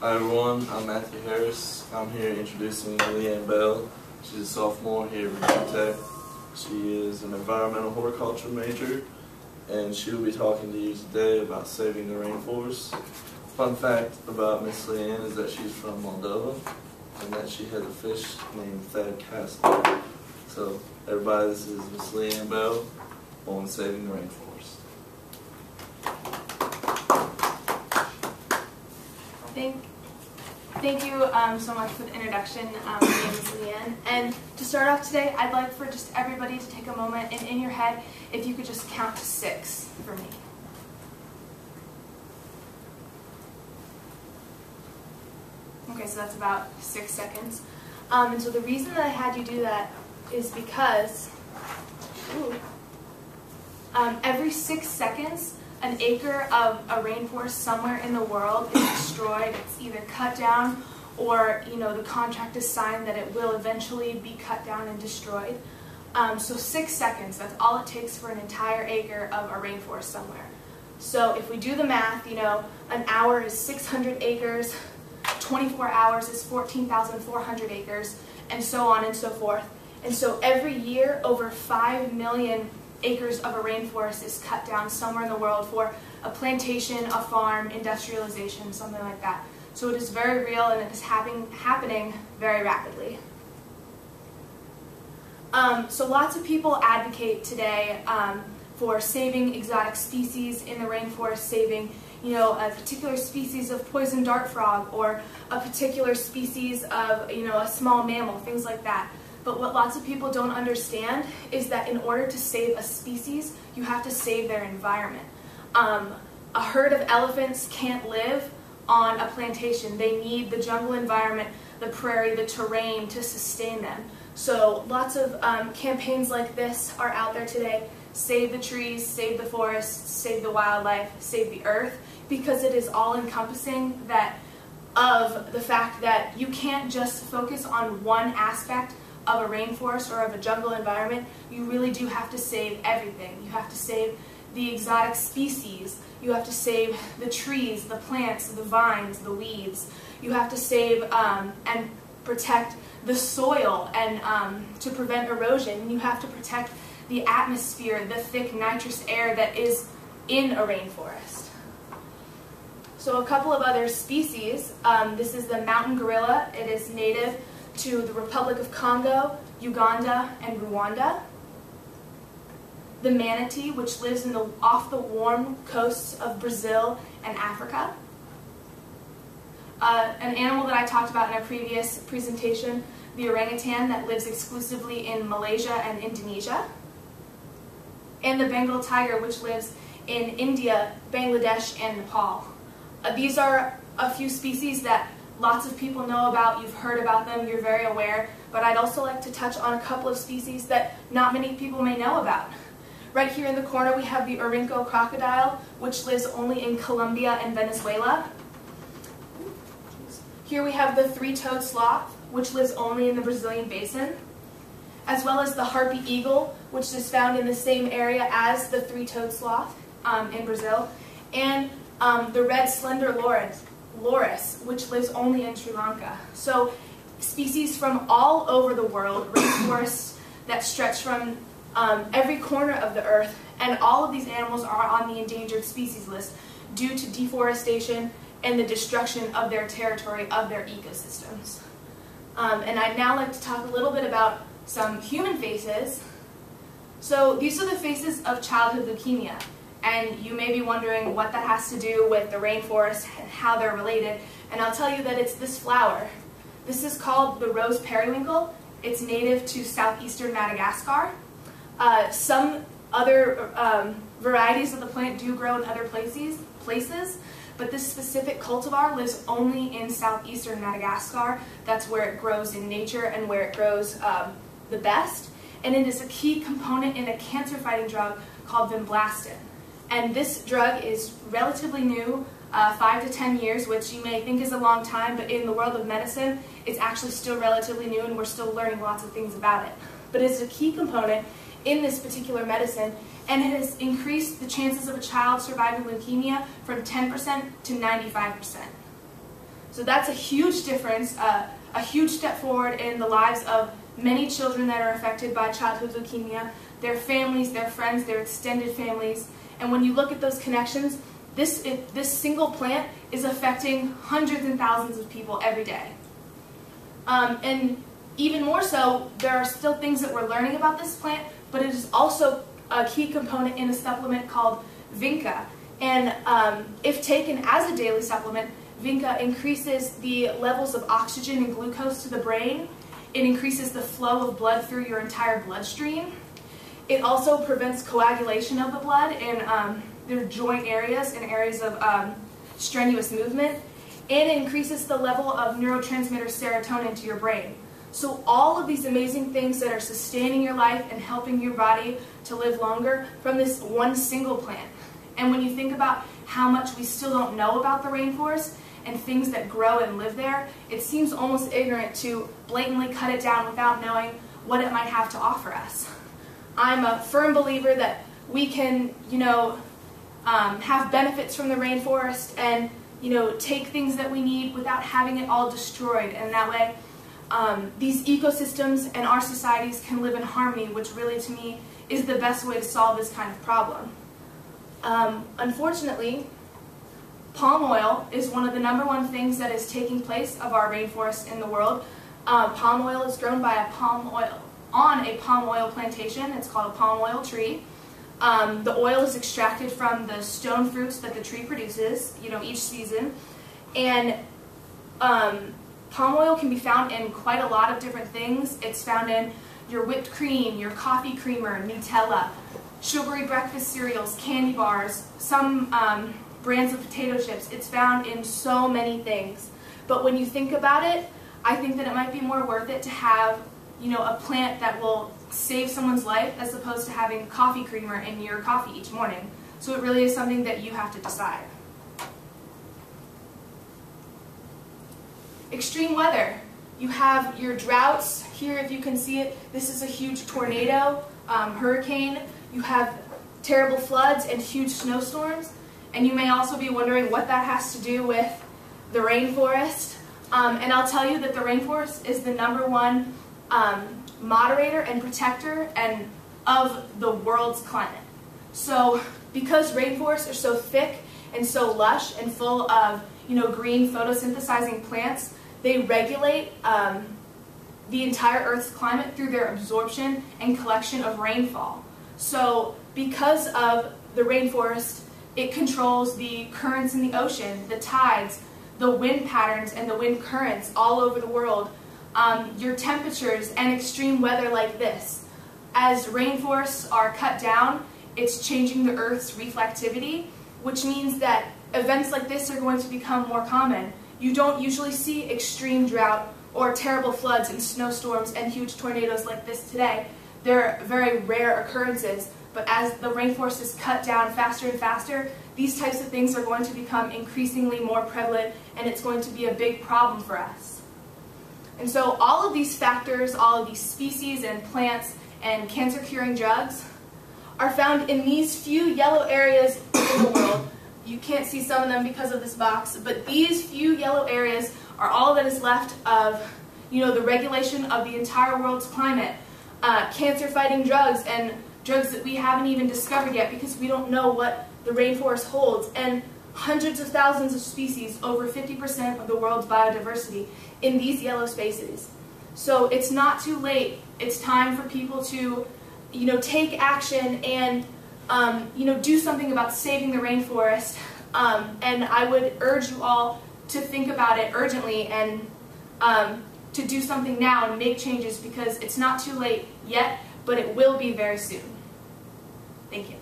Hi everyone, I'm Matthew Harris. I'm here introducing Leanne Bell. She's a sophomore here at Virginia Tech. She is an environmental horticulture major and she will be talking to you today about saving the rainforest. Fun fact about Miss Leanne is that she's from Moldova and that she has a fish named Thad Castle. So everybody, this is Miss Leanne Bell on saving the rainforest. Thank, thank you um, so much for the introduction. Um, my name is Leanne. And to start off today, I'd like for just everybody to take a moment and in your head, if you could just count to six for me. Okay, so that's about six seconds. Um, and so the reason that I had you do that is because ooh, um, every six seconds, an acre of a rainforest somewhere in the world is destroyed. It's either cut down or, you know, the contract is signed that it will eventually be cut down and destroyed. Um, so six seconds, that's all it takes for an entire acre of a rainforest somewhere. So if we do the math, you know, an hour is 600 acres, 24 hours is 14,400 acres, and so on and so forth. And so every year, over 5 million acres of a rainforest is cut down somewhere in the world for a plantation, a farm, industrialization, something like that. So it is very real and it is happen happening very rapidly. Um, so lots of people advocate today um, for saving exotic species in the rainforest, saving you know, a particular species of poison dart frog or a particular species of, you know, a small mammal, things like that. But what lots of people don't understand is that in order to save a species, you have to save their environment. Um, a herd of elephants can't live on a plantation. They need the jungle environment, the prairie, the terrain to sustain them. So lots of um, campaigns like this are out there today. Save the trees, save the forests, save the wildlife, save the earth, because it is all encompassing that of the fact that you can't just focus on one aspect of a rainforest or of a jungle environment, you really do have to save everything. You have to save the exotic species, you have to save the trees, the plants, the vines, the weeds. You have to save um, and protect the soil and um, to prevent erosion. You have to protect the atmosphere, the thick nitrous air that is in a rainforest. So a couple of other species, um, this is the mountain gorilla. It is native to the Republic of Congo, Uganda, and Rwanda. The manatee, which lives in the, off the warm coasts of Brazil and Africa. Uh, an animal that I talked about in a previous presentation, the orangutan that lives exclusively in Malaysia and Indonesia. And the Bengal tiger, which lives in India, Bangladesh, and Nepal. Uh, these are a few species that lots of people know about, you've heard about them, you're very aware, but I'd also like to touch on a couple of species that not many people may know about. Right here in the corner we have the Orinoco crocodile, which lives only in Colombia and Venezuela. Here we have the three-toed sloth, which lives only in the Brazilian basin, as well as the harpy eagle, which is found in the same area as the three-toed sloth um, in Brazil, and um, the red slender loris, loris, which lives only in Sri Lanka. So species from all over the world, rainforests that stretch from um, every corner of the earth, and all of these animals are on the endangered species list due to deforestation and the destruction of their territory, of their ecosystems. Um, and I'd now like to talk a little bit about some human faces. So these are the faces of childhood leukemia. And you may be wondering what that has to do with the rainforest and how they're related. And I'll tell you that it's this flower. This is called the rose periwinkle. It's native to southeastern Madagascar. Uh, some other um, varieties of the plant do grow in other places, places, but this specific cultivar lives only in southeastern Madagascar. That's where it grows in nature and where it grows um, the best. And it is a key component in a cancer-fighting drug called vinblastine. And this drug is relatively new, uh, five to 10 years, which you may think is a long time, but in the world of medicine, it's actually still relatively new and we're still learning lots of things about it. But it's a key component in this particular medicine and it has increased the chances of a child surviving leukemia from 10% to 95%. So that's a huge difference, uh, a huge step forward in the lives of many children that are affected by childhood leukemia, their families, their friends, their extended families. And when you look at those connections, this, this single plant is affecting hundreds and thousands of people every day. Um, and even more so, there are still things that we're learning about this plant, but it is also a key component in a supplement called Vinca. And um, if taken as a daily supplement, Vinca increases the levels of oxygen and glucose to the brain. It increases the flow of blood through your entire bloodstream. It also prevents coagulation of the blood in um, their joint areas and areas of um, strenuous movement. And it increases the level of neurotransmitter serotonin to your brain. So all of these amazing things that are sustaining your life and helping your body to live longer from this one single plant. And when you think about how much we still don't know about the rainforest and things that grow and live there, it seems almost ignorant to blatantly cut it down without knowing what it might have to offer us. I'm a firm believer that we can, you know, um, have benefits from the rainforest and, you know, take things that we need without having it all destroyed. And that way, um, these ecosystems and our societies can live in harmony, which really, to me, is the best way to solve this kind of problem. Um, unfortunately, palm oil is one of the number one things that is taking place of our rainforest in the world. Uh, palm oil is grown by a palm oil on a palm oil plantation. It's called a palm oil tree. Um, the oil is extracted from the stone fruits that the tree produces, you know, each season. And um, palm oil can be found in quite a lot of different things. It's found in your whipped cream, your coffee creamer, Nutella, sugary breakfast cereals, candy bars, some um, brands of potato chips. It's found in so many things. But when you think about it, I think that it might be more worth it to have, you know, a plant that will save someone's life as opposed to having coffee creamer in your coffee each morning. So it really is something that you have to decide. Extreme weather. You have your droughts here, if you can see it. This is a huge tornado, um, hurricane. You have terrible floods and huge snowstorms. And you may also be wondering what that has to do with the rainforest. Um, and I'll tell you that the rainforest is the number one um, moderator and protector and of the world's climate. So because rainforests are so thick and so lush and full of you know, green photosynthesizing plants, they regulate um, the entire Earth's climate through their absorption and collection of rainfall. So because of the rainforest, it controls the currents in the ocean, the tides, the wind patterns and the wind currents all over the world, um, your temperatures and extreme weather like this. As rainforests are cut down, it's changing the Earth's reflectivity, which means that events like this are going to become more common. You don't usually see extreme drought or terrible floods and snowstorms and huge tornadoes like this today. They're very rare occurrences, but as the rainforest is cut down faster and faster, these types of things are going to become increasingly more prevalent and it's going to be a big problem for us. And so all of these factors, all of these species and plants and cancer-curing drugs are found in these few yellow areas in the world. You can't see some of them because of this box, but these few yellow areas are all that is left of you know, the regulation of the entire world's climate, uh, cancer-fighting drugs, and drugs that we haven't even discovered yet because we don't know what the rainforest holds, and hundreds of thousands of species, over 50% of the world's biodiversity, in these yellow spaces. So it's not too late. It's time for people to, you know, take action and um, you know, do something about saving the rainforest. Um, and I would urge you all to think about it urgently and um, to do something now and make changes because it's not too late yet, but it will be very soon. Thank you.